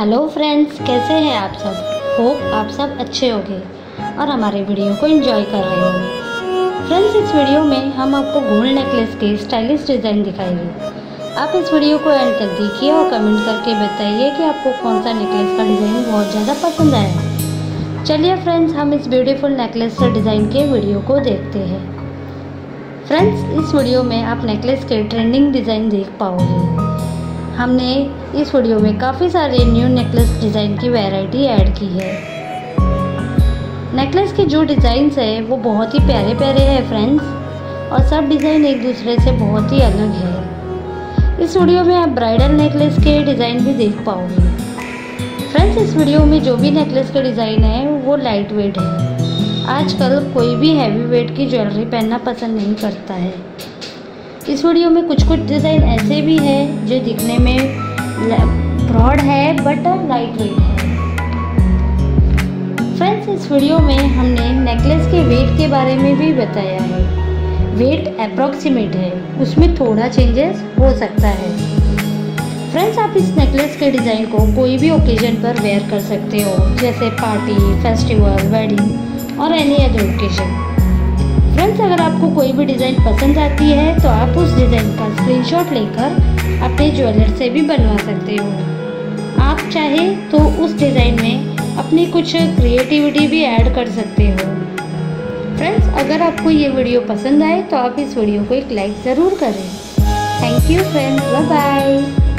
Hello friends, कैसे हैं आप सब? होप आप सब अच्छे होंगे और हमारे वीडियो को एंजॉय कर रहे होंगे। फ्रेंड्स, इस वीडियो में हम आपको गोल्ड नेकलेस के स्टाइलिश डिज़ाइन दिखाएँगे। आप इस वीडियो को एंड तक देखिए और कमेंट करके बताइए कि आपको कौन सा नेकलेस का डिज़ाइन बहुत ज़्यादा पसंद आया। चलिए फ्रेंड्स, हम इस ब्यूटीफुल नेकलेस डिज़ाइन के वीडियो को देखते हैं। फ्रेंड्स, इस वीडियो में आप नेकलेस के ट्रेंडिंग डिज़ाइन देख पाओगे। हमने इस वीडियो में काफ़ी सारे न्यू नेकलेस डिज़ाइन की वैरायटी ऐड की है। नेकलेस के जो डिज़ाइंस है, वो बहुत ही प्यारे प्यारे हैं फ्रेंड्स और सब डिज़ाइन एक दूसरे से बहुत ही अलग है। इस वीडियो में आप ब्राइडल नेकलेस के डिज़ाइन भी देख पाओगे। फ्रेंड्स इस वीडियो में जो भी नेकलेस के डिज़ाइन है, वो लाइट वेट है। आजकल कोई भी हैवी वेट की ज्वेलरी पहनना पसंद नहीं करता है। इस वीडियो में कुछ कुछ डिज़ाइन ऐसे भी है जो दिखने में ब्रॉड है बट लाइट वेट है। फ्रेंड्स इस वीडियो में हमने नेकलेस के वेट के बारे में भी बताया है। वेट अप्रॉक्सीमेट है। उसमें थोड़ा चेंजेस हो सकता है। फ्रेंड्स आप इस नेकलेस के डिज़ाइन को कोई भी ओकेजन पर वेयर कर सकते हो, जैसे पार्टी फेस्टिवल वेडिंग और एनी अदर ओकेजन फ्रेंड्स अगर आपको कोई भी डिज़ाइन पसंद आती है तो आप उस डिज़ाइन का स्क्रीनशॉट लेकर अपने ज्वेलर से भी बनवा सकते हो। आप चाहे तो उस डिज़ाइन में अपनी कुछ क्रिएटिविटी भी ऐड कर सकते हो। फ्रेंड्स अगर आपको ये वीडियो पसंद आए तो आप इस वीडियो को एक लाइक ज़रूर करें। Thank you friends bye bye